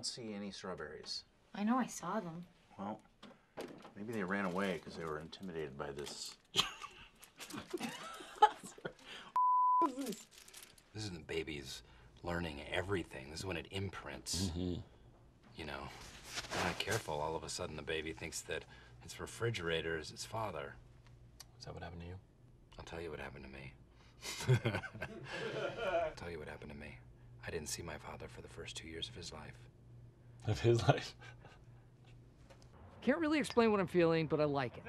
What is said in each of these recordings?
don't see any strawberries. I know I saw them. Well, maybe they ran away because they were intimidated by this. This is when the baby's learning everything. This is when it imprints. Mm-hmm. You know, if you're not careful, all of a sudden the baby thinks that its refrigerator is its father. Is that what happened to you? I'll tell you what happened to me. I'll tell you what happened to me. I didn't see my father for the first two years of his life. Of his life. Can't really explain what I'm feeling, but I like it.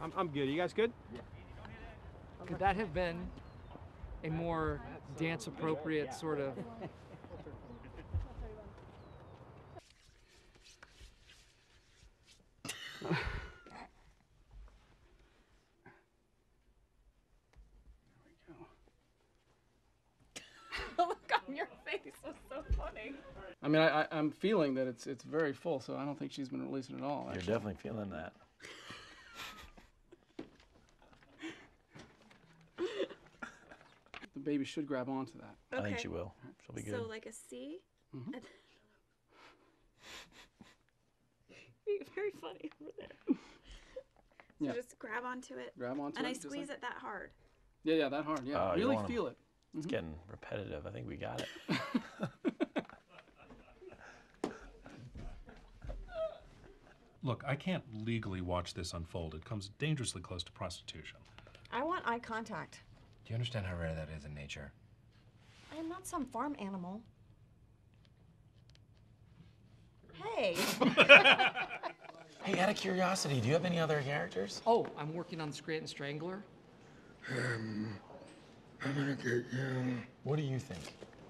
I'm, I'm good. You guys good? Could that have been a more dance appropriate sort of The look on your face was so funny. I mean, I, I, I'm feeling that it's it's very full, so I don't think she's been releasing at all. You're definitely feeling that. The baby should grab onto that. I think she will. She'll be good. So like a C. Mhm. And- Very funny over there. So Yeah. just grab onto it, Grab onto and it. I just like- squeeze it that hard. Yeah, yeah, that hard. Yeah, you really feel it. It's getting repetitive. I think we got it. Look, I can't legally watch this unfold. It comes dangerously close to prostitution. I want eye contact. Do you understand how rare that is in nature? I am not some farm animal. Hey. hey, out of curiosity, do you have any other characters? Oh, I'm working on Scranton Strangler. Um, I'm gonna get you. What do you think?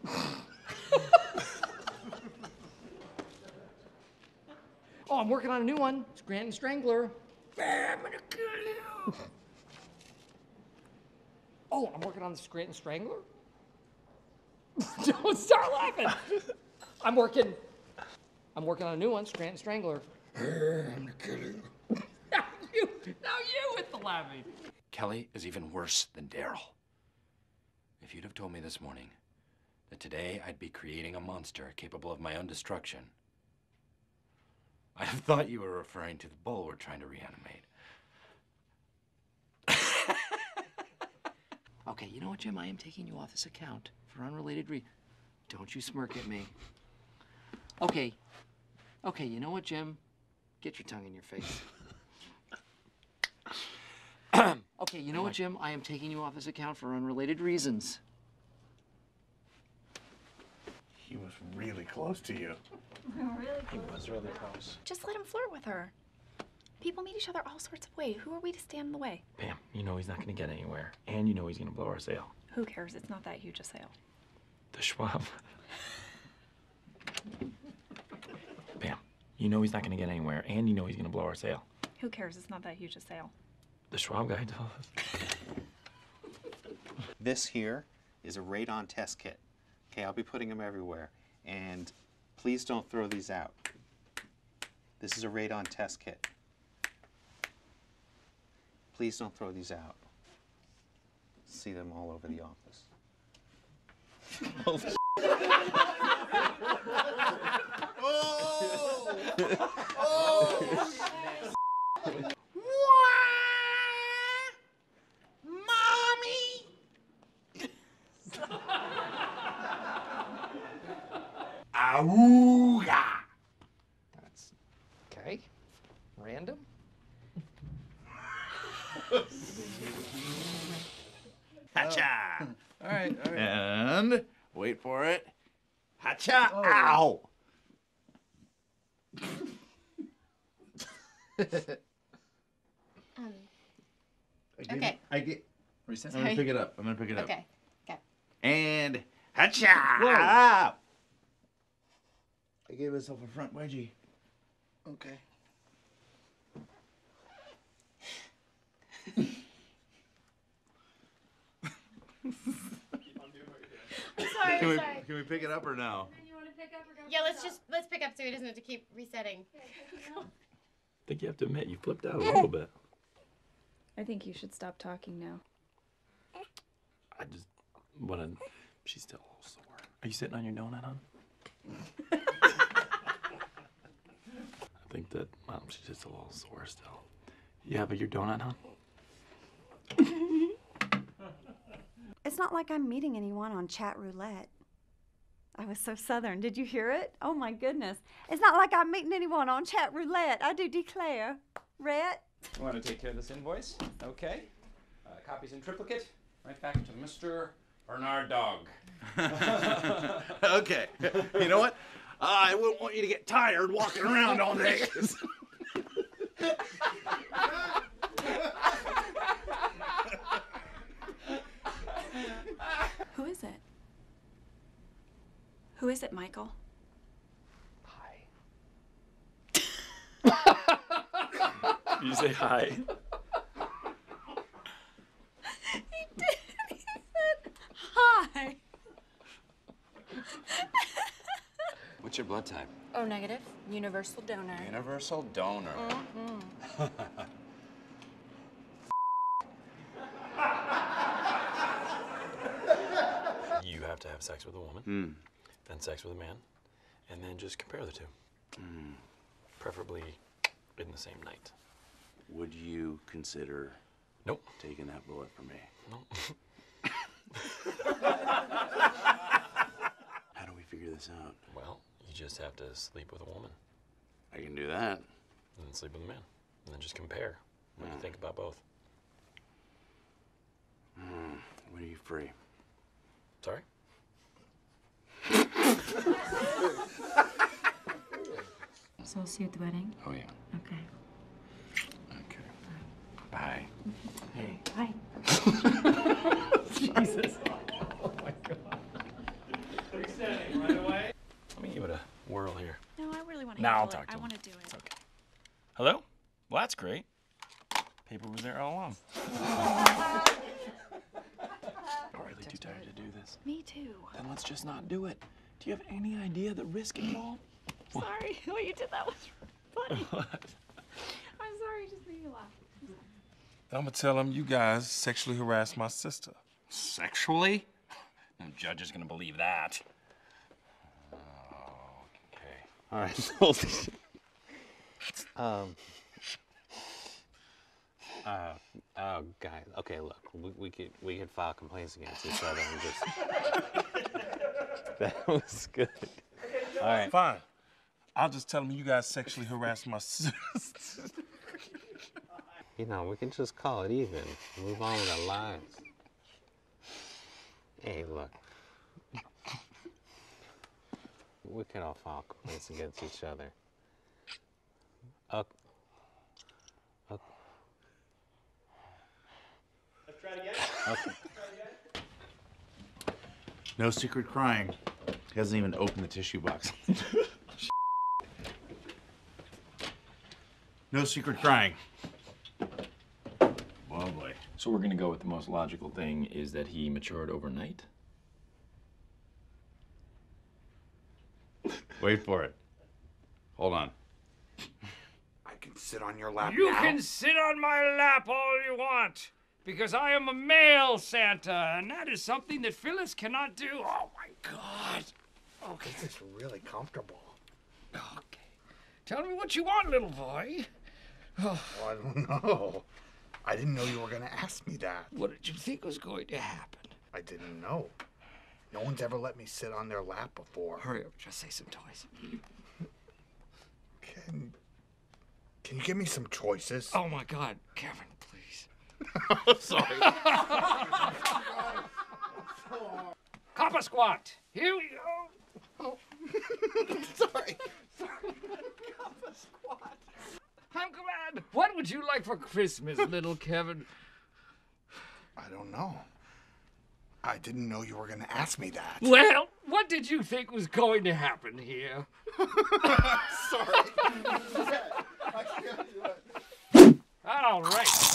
Oh, I'm working on a new one. Scranton Strangler. I'm gonna kill you. Oh, I'm working on the Scranton Strangler. Don't start laughing. I'm working. I'm working on a new one, Scranton Strangler. I'm gonna kill you. Now you, now you with the laughing. Kelly is even worse than Darryl. If you'd have told me this morning that today I'd be creating a monster capable of my own destruction, Have thought you were referring to the bull we're trying to reanimate. okay, you know what, Jim? I am taking you off this account for unrelated re. Don't you smirk at me. Okay. Okay, you know what, Jim? Get your tongue in your face. okay, you know what, Jim? I am taking you off this account for unrelated reasons. He was really close to you. really? He was really close. Just let him flirt with her. People meet each other all sorts of ways. Who are we to stand in the way? Pam, you know he's not gonna get anywhere. And you know he's gonna blow our sale. Who cares? It's not that huge a sale. The Schwab. Pam, you know he's not gonna get anywhere. And you know he's gonna blow our sale. Who cares? It's not that huge a sale. The Schwab guy told us. This here is a radon test kit. Okay, I'll be putting them everywhere. And please don't throw these out. This is a radon test kit. Please don't throw these out. See them all over the office. Oh, oh, Auga! That's okay. Random. Hacha! All right, all right. And wait for it. Hacha! Ow! Um, I get- Okay. I get. Recess. I'm gonna pick it up. I'm gonna pick it up. okay. Okay. And hacha! Whoa. Ow! I gave myself a front wedgie. Okay. Sorry, Can we, sorry. can we pick it up or no? Yeah, let's just let's pick up so he doesn't have to keep resetting. I think you have to admit you flipped out a little bit. I think you should stop talking now. I just wanna. She's still a little sore. Are you sitting on your donut, hon? I think that, well, she's just a little sore still. You have your donut, huh? It's not like I'm meeting anyone on Chatroulette. I was so southern. Did you hear it? Oh my goodness. It's not like I'm meeting anyone on Chatroulette. I do declare. Rhett? You want to take care of this invoice? Okay. Uh, copies in triplicate. Right back to Mr. Bernard Dog. okay. You know what? I wouldn't want you to get tired walking around all day. Who is it? Who is it, Michael? Hi. you say hi. He did. He said hi. What's your blood type? Oh, negative. Universal donor. Universal donor. Mm-hmm. You have to have sex with a woman, Hmm. then sex with a man, and then just compare the two. Hmm. Preferably in the same night. Would you consider Nope. taking that bullet for me? Nope. How do we figure this out? Well, you just have to sleep with a woman, I can do that. and then sleep with a man, and then just compare what you think about both. Hmm. When are you free? Sorry? So I'll see you at the wedding? Oh, yeah. Okay. Okay. Bye. Hey. Bye. Jesus. Oh my God. Let me give it a whirl here. No, I want to Now I'll talk it. to I him. want to do it. Hello? Well, that's great. Paper was there all along. I'm really too tired to do this. Me too. Then let's just not do it. Do you have any idea the risk involved? Sorry. What you did that was funny. I'm sorry. Just made me laugh. I'm gonna tell him you guys sexually harassed my sister. Sexually? No judge is gonna believe that. All right. so- um. Uh, oh, guys. Okay, look, we, we could we could file complaints against each other and just. that was good. All right. Fine. I'll just tell him you guys sexually harassed my sister. You know, we can just call it even. Move on with our lives. Hey, look. We can all file complaints against each other. Okay. Okay. Let's try it again. No secret crying. He hasn't even opened the tissue box. no secret crying. Oh boy. So we're gonna go with the most logical thing is that he matured overnight? Wait for it. Hold on. I can sit on your lap You can sit on my lap all you want, because I am a male Santa, and that is something that Phyllis cannot do. Oh my God. Okay. This is really comfortable. Okay. Tell me what you want, little boy. Oh, oh I don't know. I didn't know you were gonna ask me that. What did you think was going to happen? I didn't know. No one's ever let me sit on their lap before. Hurry up, just say some toys. Can Can you give me some choices? Oh my God, Kevin, please. Sorry. Copper squat. Here we go. Sorry. Sorry. Copper squat. I'm glad. What would you like for Christmas, little Kevin? I don't know. I didn't know you were gonna ask me that. Well, what did you think was going to happen here? Sorry. All right.